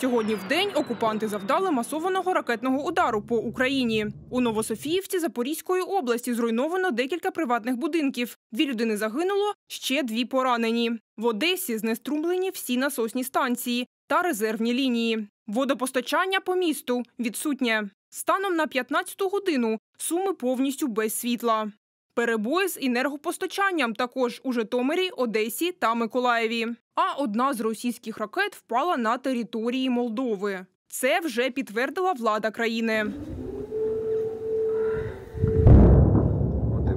Сьогодні в день окупанти завдали масованого ракетного удару по Україні. У Новософіївці Запорізької області зруйновано декілька приватних будинків. Дві людини загинуло, ще дві поранені. В Одесі знеструмлені всі насосні станції та резервні лінії. Водопостачання по місту відсутнє. Станом на 15-ту годину суми повністю без світла. Перебої з енергопостачанням також у Житомирі, Одесі та Миколаєві. А одна з російських ракет впала на території Молдови. Це вже підтвердила влада країни.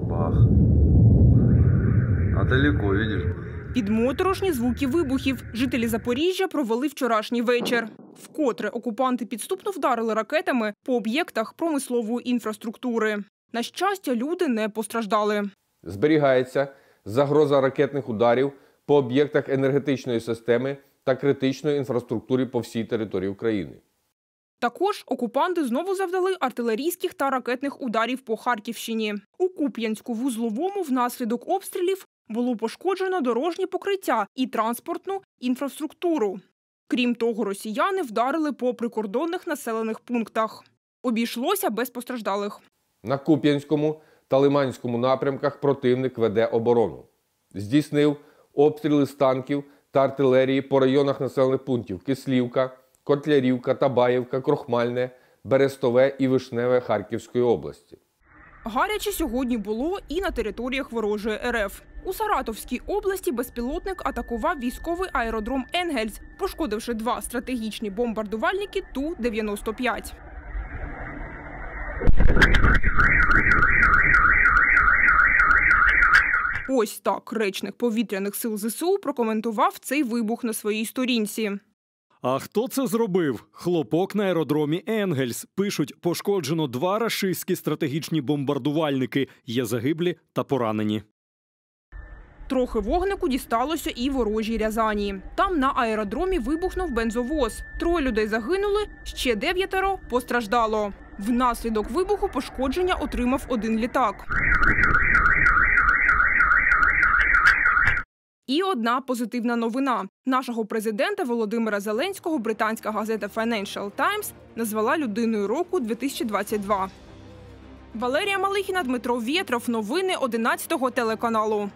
Бах. А далеко, видишь? Під моторошні звуки вибухів жителі Запоріжжя провели вчорашній вечір. Вкотре окупанти підступно вдарили ракетами по об'єктах промислової інфраструктури. На щастя, люди не постраждали. Зберігається загроза ракетних ударів по об'єктах енергетичної системи та критичної інфраструктури по всій території України. Також окупанти знову завдали артилерійських та ракетних ударів по Харківщині. У Куп'янську вузловому внаслідок обстрілів було пошкоджено дорожні покриття і транспортну інфраструктуру. Крім того, росіяни вдарили по прикордонних населених пунктах. Обійшлося без постраждалих. На Куп'янському та Лиманському напрямках противник веде оборону. Здійснив обстріли з танків та артилерії по районах населених пунктів Кислівка, Котлярівка, Табаєвка, Крохмальне, Берестове і Вишневе Харківської області. Гаряче сьогодні було і на територіях ворожої РФ. У Саратовській області безпілотник атакував військовий аеродром Енгельс, пошкодивши два стратегічні бомбардувальники Ту-95. Ось так речник повітряних сил ЗСУ прокоментував цей вибух на своїй сторінці. А хто це зробив? Хлопок на аеродромі Енгельс. Пишуть, пошкоджено два рашистські стратегічні бомбардувальники. Є загиблі та поранені. Трохи вогнику дісталося і ворожій Рязані. Там на аеродромі вибухнув бензовоз. Троє людей загинули, ще дев'ятеро постраждало. Внаслідок вибуху пошкодження отримав один літак. І одна позитивна новина. Нашого президента Володимира Зеленського британська газета Financial Times назвала людиною року 2022. Валерія Малихіна, Дмитро Вєтров. Новини 11 телеканалу.